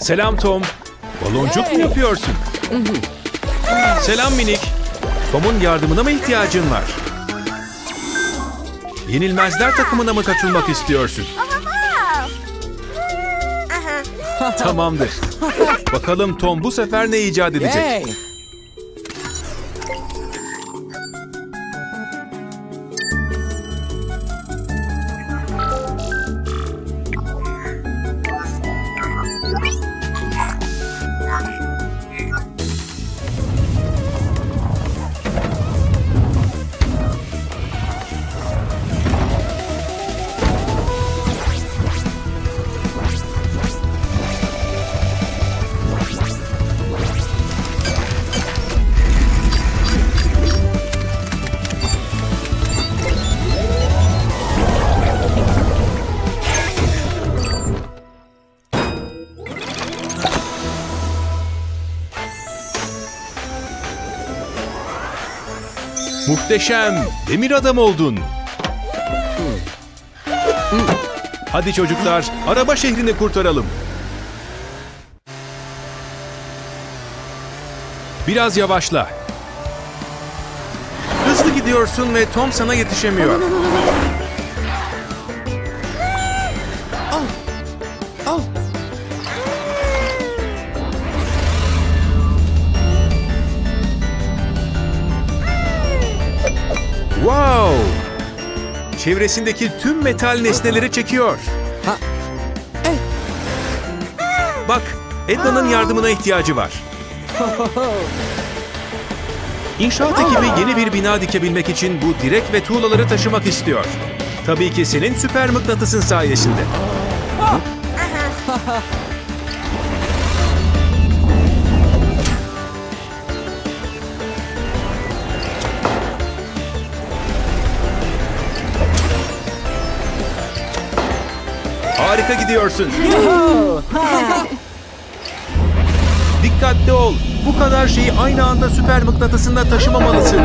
Selam Tom. Baloncuk mu yapıyorsun? Selam minik. Tom'un yardımına mı ihtiyacın var? Yenilmezler takımına mı katılmak istiyorsun? Tamamdır. Bakalım Tom bu sefer ne icat edecek? Muhteşem. Demir adam oldun. Hadi çocuklar, araba şehrini kurtaralım. Biraz yavaşla. Hızlı gidiyorsun ve Tom sana yetişemiyor. Wow! Çevresindeki tüm metal nesneleri çekiyor. Ha. Eh. Bak, Edna'nın yardımına ihtiyacı var. İnşaat ekibi yeni bir bina dikebilmek için bu direk ve tuğlaları taşımak istiyor. Tabii ki senin süper mıknatısın sayesinde. Harika gidiyorsun. Dikkatli ol. Bu kadar şeyi aynı anda süper mıknatısında taşımamalısın.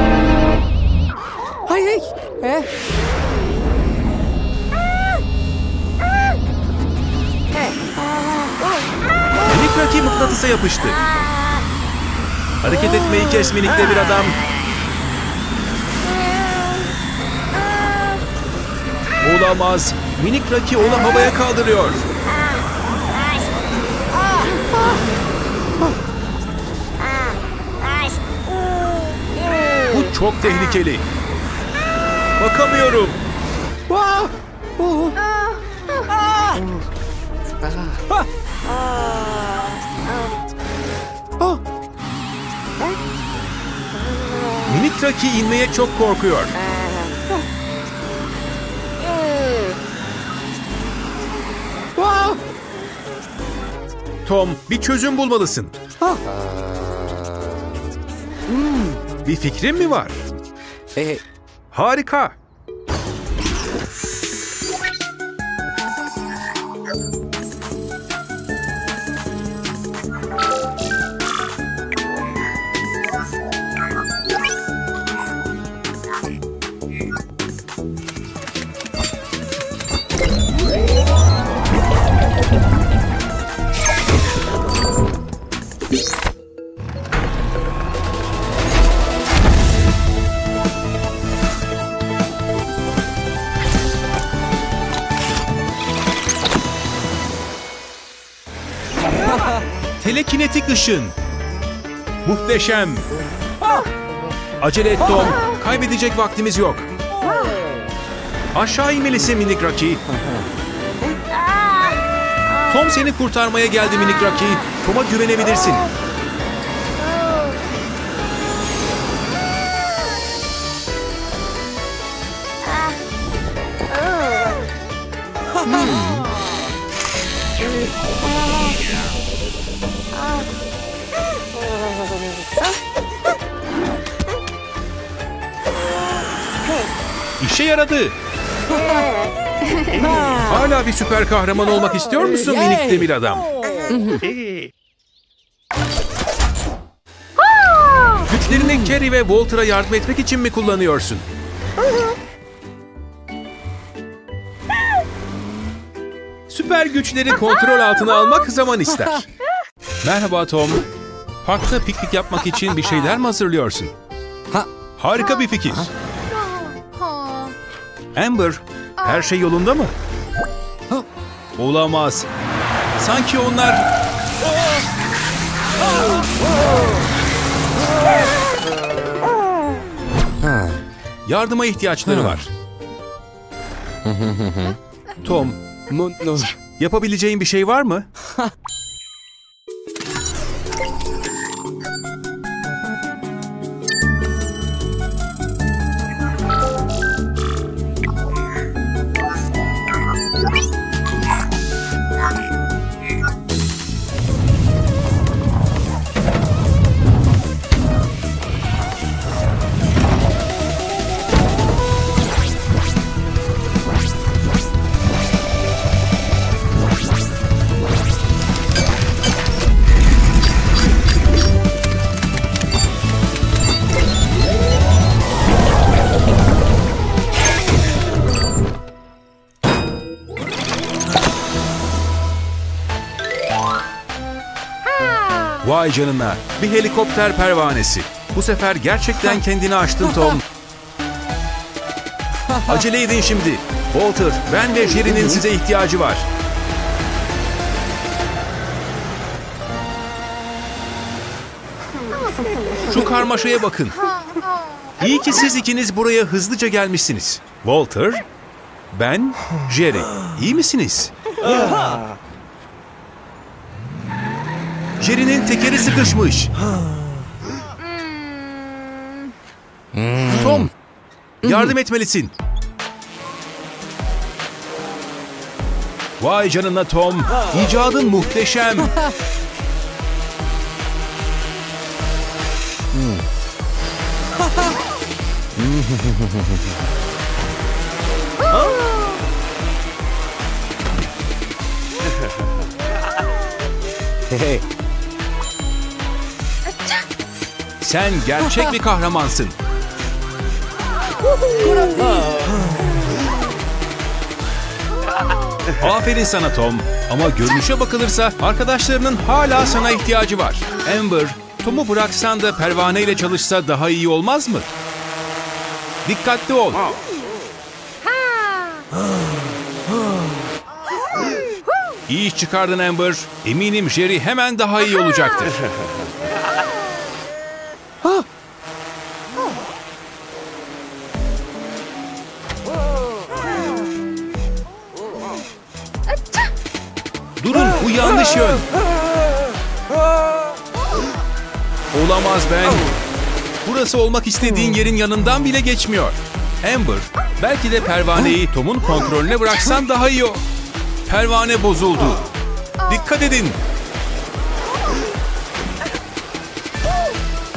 Hay hay. Eh, Minik mıknatısa yapıştı. Hareket etmeyi kes minikte bir adam. Olamaz. Minik Rocky onu havaya kaldırıyor. Bu çok tehlikeli. Bakamıyorum. Minik Rocky inmeye çok korkuyor. Tom, bir çözüm bulmalısın. Ah. Bir fikrin mi var? Eh, Harika. Telekinetik ışın. Muhteşem. Acele et Tom. Kaybedecek vaktimiz yok. Aşağı inmelisin minik Rocky. Tom seni kurtarmaya geldi minik Rocky. Tom'a güvenebilirsin. İşe yaradı. Hala bir süper kahraman olmak istiyor musun minik demir adam? Güçlerini Kerry ve Walter'a yardım etmek için mi kullanıyorsun? Süper güçleri kontrol altına almak zaman ister. Merhaba Tom. Parkta piknik yapmak için bir şeyler mi hazırlıyorsun? Ha, Harika bir fikir. Amber, her şey yolunda mı? Olamaz. Sanki onlar... Yardıma ihtiyaçları var. Tom, yapabileceğin bir şey var mı? Vay canına, bir helikopter pervanesi. Bu sefer gerçekten kendini aştın Tom. Acele edin şimdi. Walter, ben ve Jerry'nin size ihtiyacı var. Şu karmaşaya bakın. İyi ki siz ikiniz buraya hızlıca gelmişsiniz. Walter, ben, Jerry. İyi misiniz? Jerry'nin tekeri sıkışmış. Tom, yardım etmelisin. Vay canına Tom, icadın muhteşem. Hey, Sen gerçek bir kahramansın. Aferin sana Tom. Ama görünüşe bakılırsa arkadaşlarının hala sana ihtiyacı var. Amber, Tom'u bıraksan da pervane ile çalışsa daha iyi olmaz mı? Dikkatli ol. İyi iş çıkardın Amber. Eminim Jerry hemen daha iyi olacaktır. Olamaz ben. Burası olmak istediğin yerin yanından bile geçmiyor. Amber, belki de pervaneyi Tom'un kontrolüne bıraksan daha iyi o. Pervane bozuldu. Dikkat edin.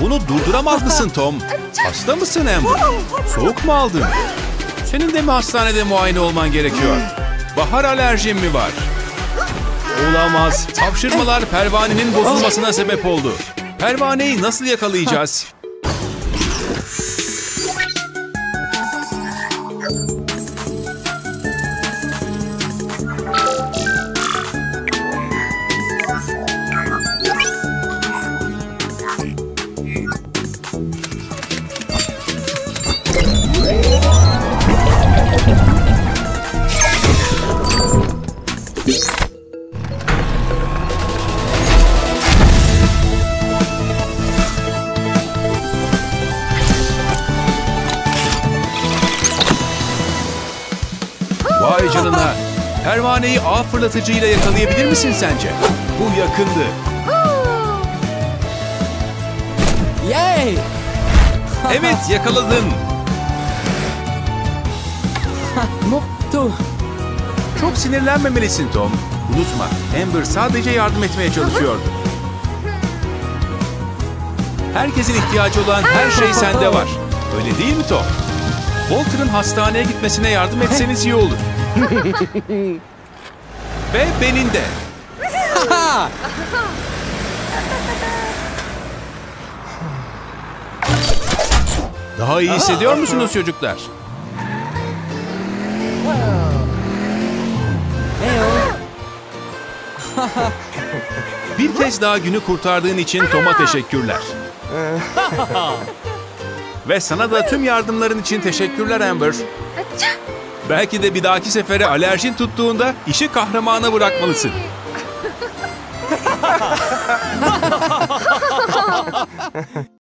Bunu durduramaz mısın Tom? Hasta mısın Amber? Soğuk mu aldın? Senin de mi hastanede muayene olman gerekiyor? Bahar alerjin mi var? Olamaz. Hapşırmalar pervanenin bozulmasına sebep oldu. Pervaneyi nasıl yakalayacağız? Canına. Pervaneyi ağ fırlatıcıyla yakalayabilir misin sence? Bu yakındı. yay! Evet yakaladın. Mutlu. Çok sinirlenmemelisin Tom. Unutma, Amber sadece yardım etmeye çalışıyordu. Herkesin ihtiyacı olan her şey sende var. Öyle değil mi Tom? Walter'ın hastaneye gitmesine yardım etseniz iyi olur. Ve benim de. Ha! Daha iyi hissediyor musunuz çocuklar? Bir kez daha günü kurtardığın için Tom'a teşekkürler. Ve sana da tüm yardımların için teşekkürler Amber. Belki de bir dahaki sefere alerjin tuttuğunda işi kahramana bırakmalısın.